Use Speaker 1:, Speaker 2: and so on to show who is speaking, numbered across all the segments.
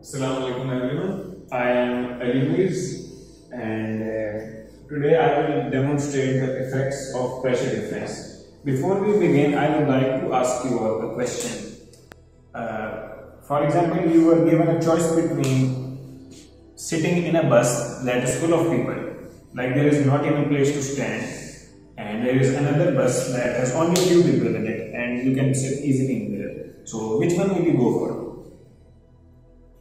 Speaker 1: Assalamu alaikum everyone. I am Ali Mueez and uh, today I will demonstrate the effects of pressure difference. Before we begin, I would like to ask you a question. Uh, for example, you were given a choice between sitting in a bus that is full of people, like there is not even place to stand, and there is another bus that has only few people in it, and you can sit easily in there. So, which one will you go for?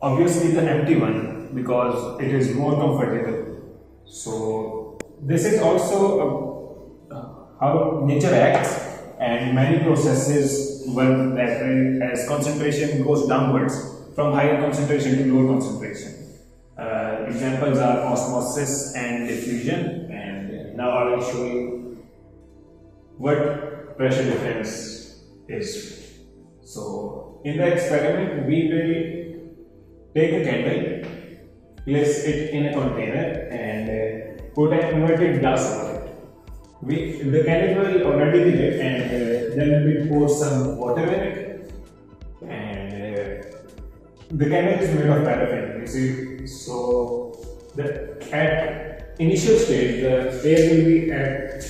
Speaker 1: Obviously the empty one because it is more comfortable. So this is also a, uh, how nature acts and many processes work that way as concentration goes downwards from higher concentration to lower concentration. Uh, examples are osmosis and diffusion and now i will show you what pressure difference is. So in the experiment we will Take a candle, place it in a container and uh, put an inverted glass over it. We, the candle will already be lit and uh, then we pour some water in it and uh, the candle is made of paraffin, you see. So the, at initial stage the air will be at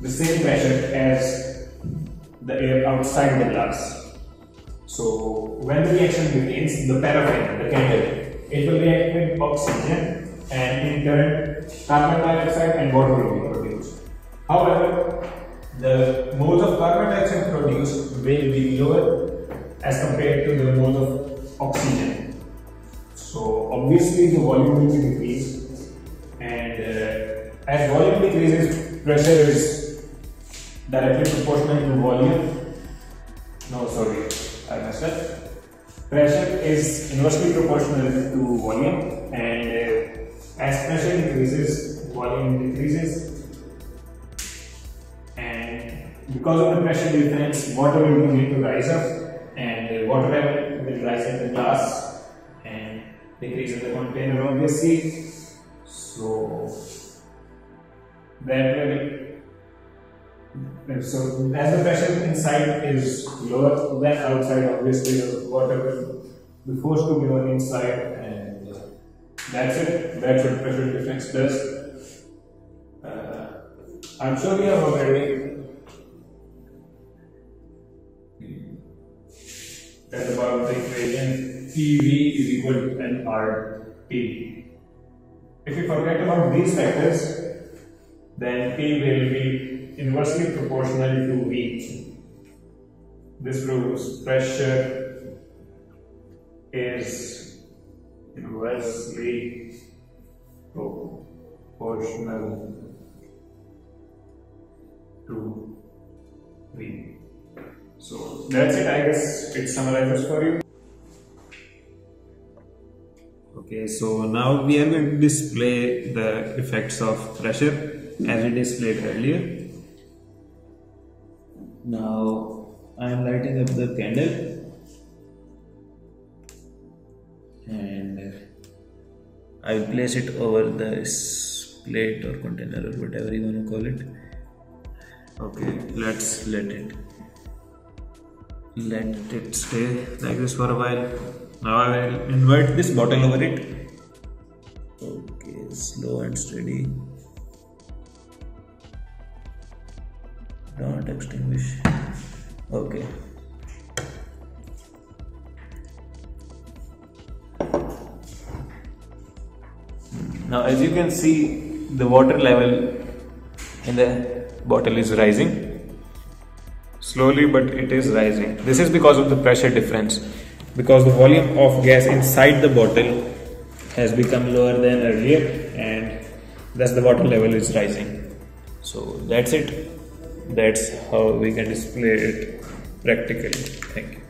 Speaker 1: the same pressure as the air outside the glass. So when the reaction begins, the paraffin, the candle, it will react with oxygen and in turn carbon dioxide and water will be produced. However, the moles of carbon dioxide produced will be lower as compared to the moles of oxygen. So obviously the volume will decrease and uh, as volume decreases, pressure is directly proportional to volume. Sorry. I messed up. Pressure is inversely proportional to volume and uh, as pressure increases, volume decreases and because of the pressure difference, water will begin to rise up and uh, water level will rise in the glass and decrease in the container obviously. So that will so as the pressure inside is lower than outside, obviously the water will be forced to go inside and uh, that's it. That's what pressure difference does. Uh, I'm sure you have already read about the equation PV is equal to nRT. If you forget about these factors, then P will be inversely proportional to V. This proves pressure is inversely proportional to V. So that's it, I guess it summarizes for you.
Speaker 2: Okay, so now we are going to display the effects of pressure as we displayed earlier. Now I am lighting up the candle and I place it over this plate or container or whatever you want to call it. Okay, let's let it let it stay like this for a while. Now I will invert this bottle over it. Okay, slow and steady. Don't extinguish. Okay. Now as you can see the water level in the bottle is rising. Slowly but it is rising. This is because of the pressure difference. Because the volume of gas inside the bottle has become lower than earlier and thus the water level is rising. So that's it that's how we can display it practically. Thank you